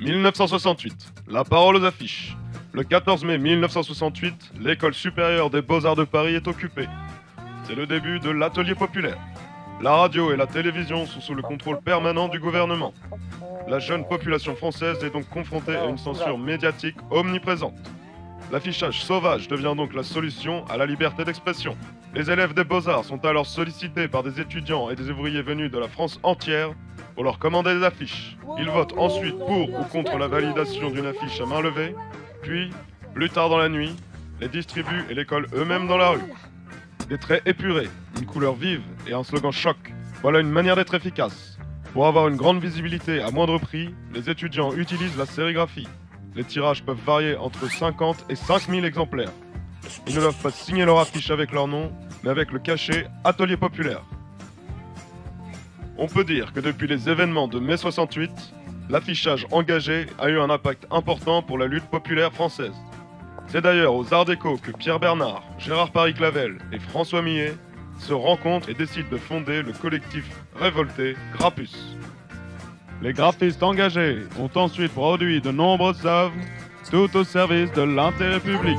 1968. La parole aux affiches. Le 14 mai 1968, l'école supérieure des beaux-arts de Paris est occupée. C'est le début de l'atelier populaire. La radio et la télévision sont sous le contrôle permanent du gouvernement. La jeune population française est donc confrontée à une censure médiatique omniprésente. L'affichage sauvage devient donc la solution à la liberté d'expression. Les élèves des beaux-arts sont alors sollicités par des étudiants et des ouvriers venus de la France entière pour leur commander des affiches. Ils votent ensuite pour ou contre la validation d'une affiche à main levée, puis, plus tard dans la nuit, les distribuent et les collent eux-mêmes dans la rue. Des traits épurés, une couleur vive et un slogan choc. Voilà une manière d'être efficace. Pour avoir une grande visibilité à moindre prix, les étudiants utilisent la sérigraphie. Les tirages peuvent varier entre 50 et 5000 exemplaires. Ils ne doivent pas signer leur affiche avec leur nom, mais avec le cachet Atelier Populaire. On peut dire que depuis les événements de mai 68, l'affichage engagé a eu un impact important pour la lutte populaire française. C'est d'ailleurs aux Arts Déco que Pierre Bernard, Gérard Paris-Clavel et François Millet se rencontrent et décident de fonder le collectif révolté Grappus. Les graphistes engagés ont ensuite produit de nombreuses œuvres, tout au service de l'intérêt public.